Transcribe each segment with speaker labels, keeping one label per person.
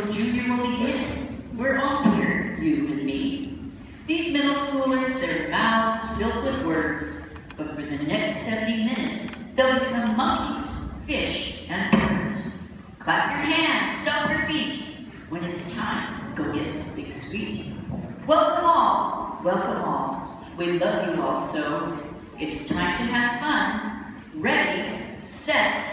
Speaker 1: until junior will begin. We're all here, you and me. These middle schoolers, their mouths filled with words, but for the next 70 minutes, they'll become monkeys, fish, and birds. Clap your hands, stomp your feet. When it's time, go get some big sweet. Welcome all, welcome all. We love you all so. It's time to have fun. Ready, set,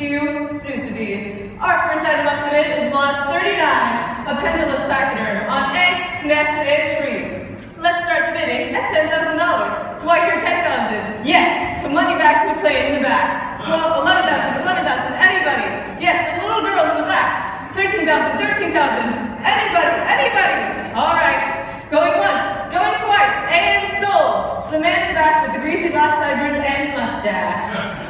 Speaker 2: Two
Speaker 1: Susabees. Our first item up to bid is lot 39, a pendulous pachyderm on egg, nest, and tree. Let's start bidding at $10,000. Do I hear 10000 Yes, to money back to McLean in the back. 12, 11000 11000 anybody. Yes, the little girl in the back. 13000 13000 anybody, anybody. All right, going once, going twice, and sold. The man in the back with the greasy black sideburns and mustache.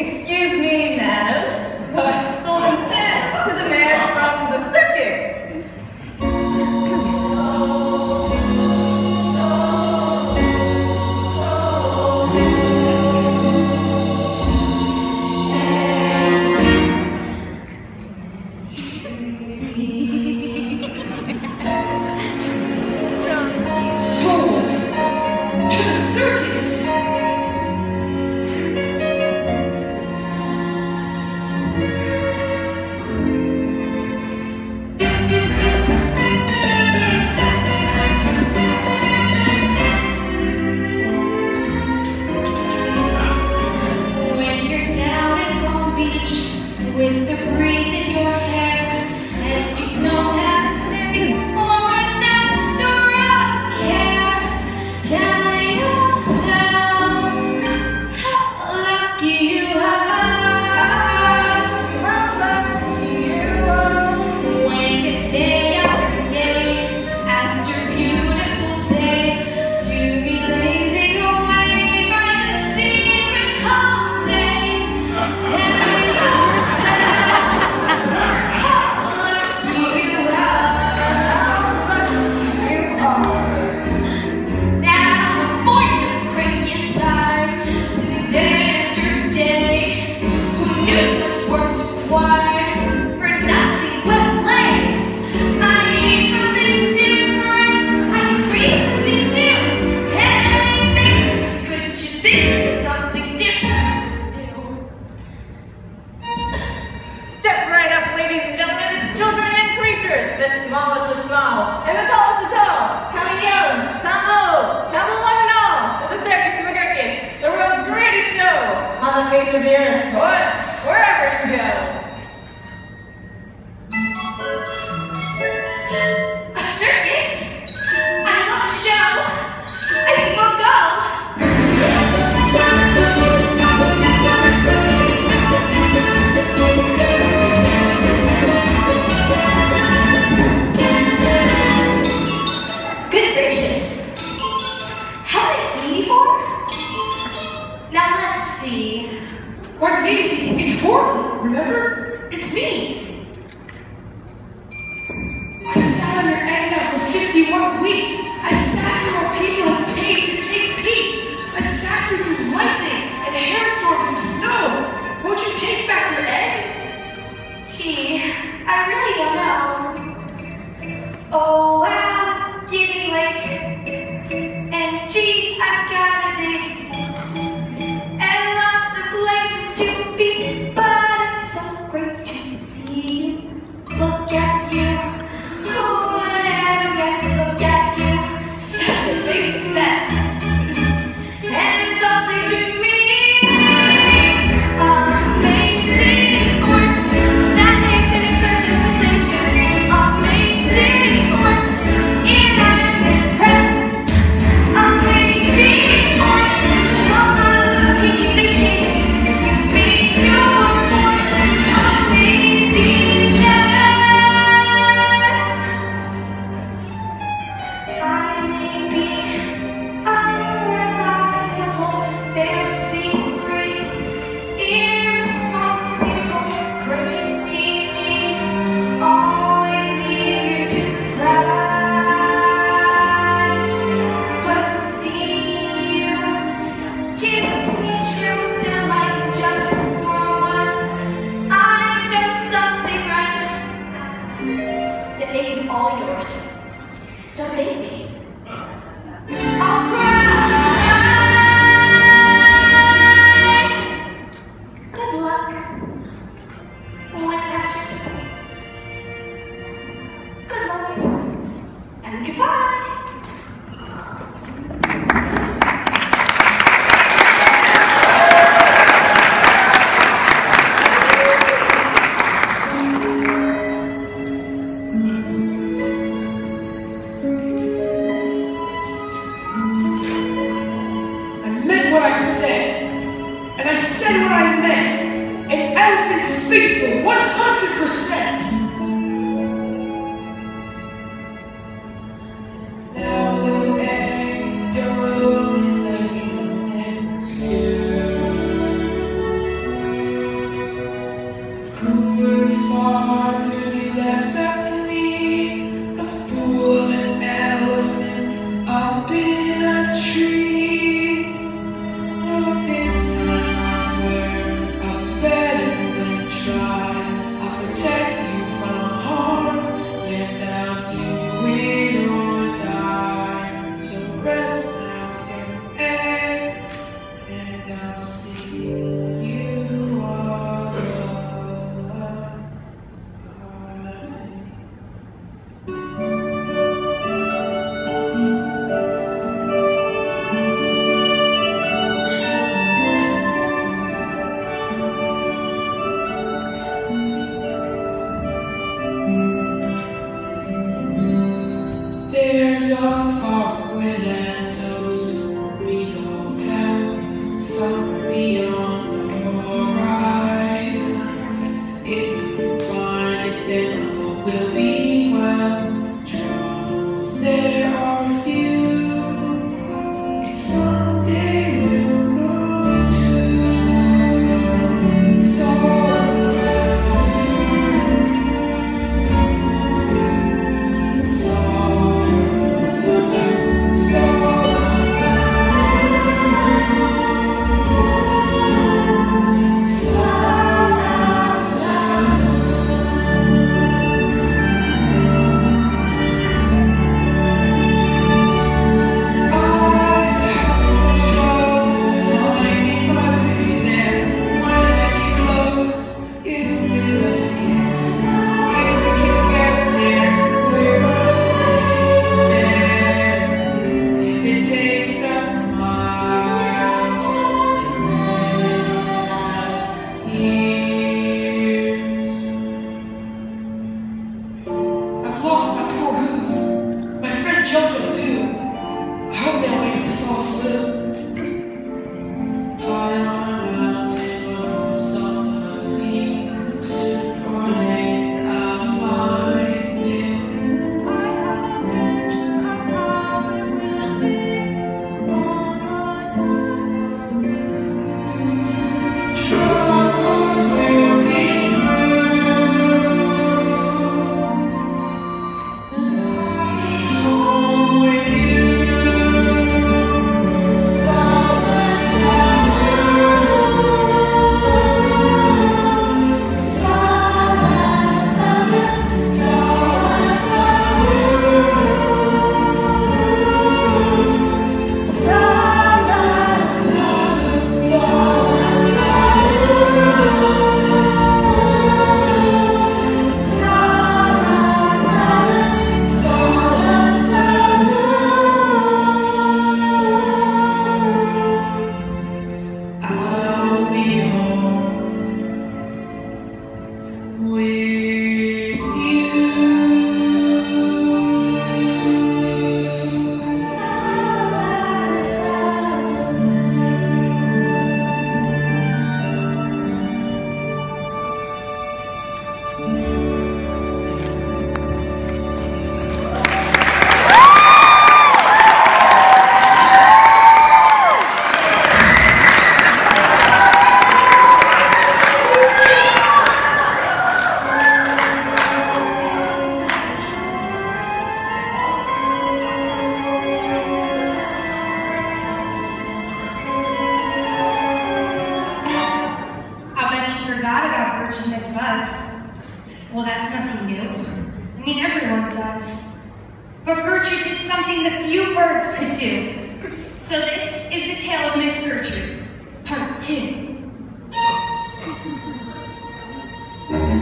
Speaker 1: Excuse me, madam, but so said to the man from the circus.
Speaker 3: Goodbye.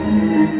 Speaker 4: Psst.